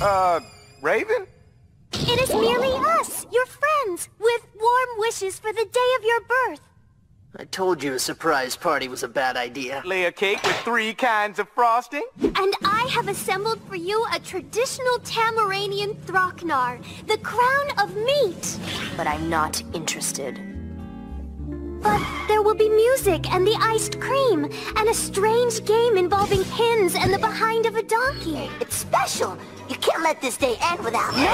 Uh, Raven? It is merely us, your friends, with warm wishes for the day of your birth. I told you a surprise party was a bad idea. Lay a cake with three kinds of frosting? And I have assembled for you a traditional Tamaranean Throcknar, the crown of meat. But I'm not interested. But there will be music and the iced cream, and a strange game involving hens and the behind of a donkey. It's special. You can't let this day end without me.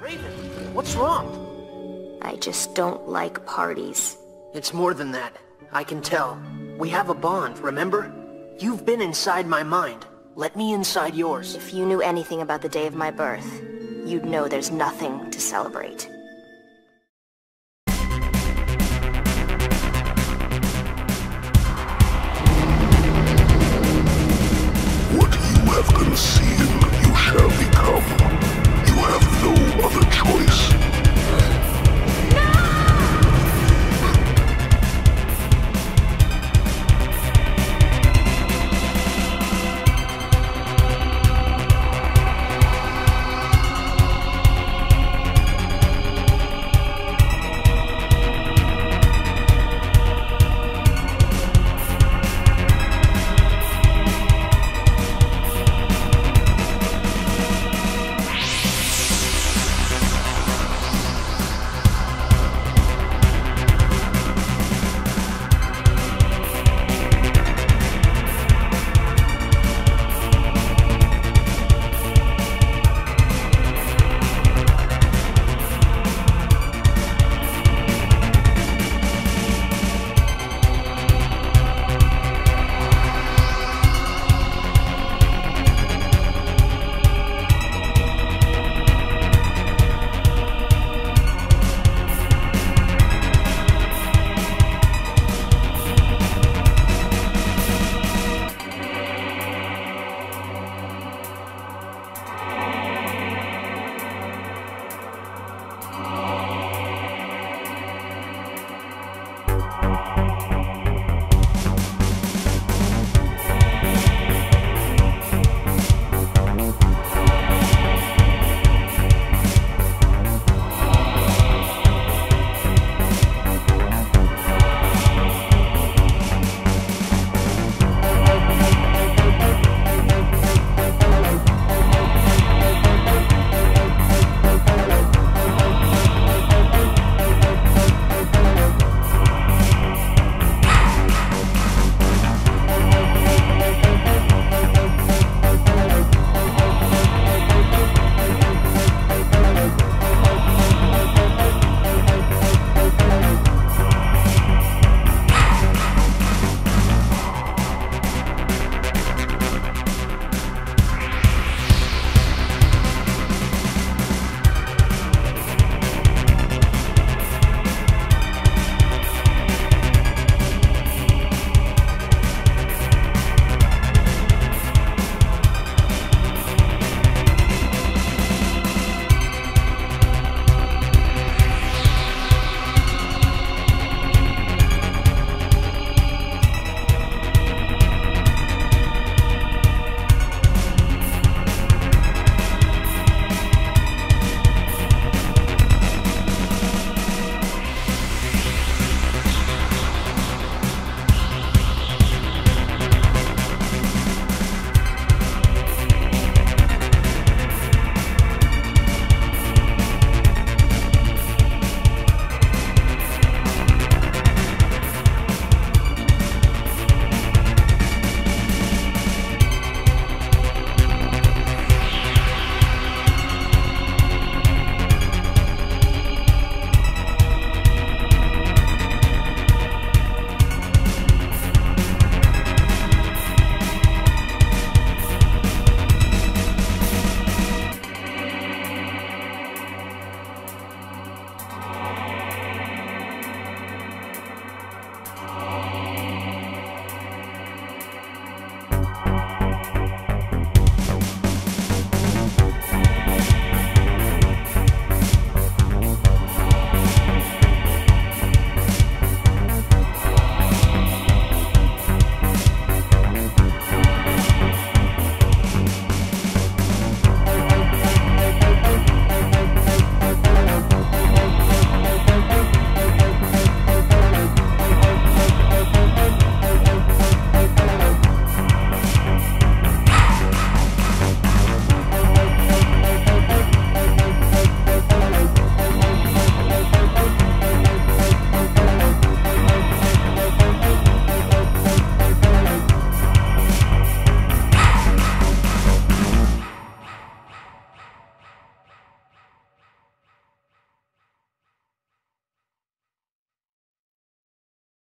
Raven, what's wrong? I just don't like parties. It's more than that. I can tell. We have a bond, remember? You've been inside my mind. Let me inside yours. If you knew anything about the day of my birth, you'd know there's nothing to celebrate.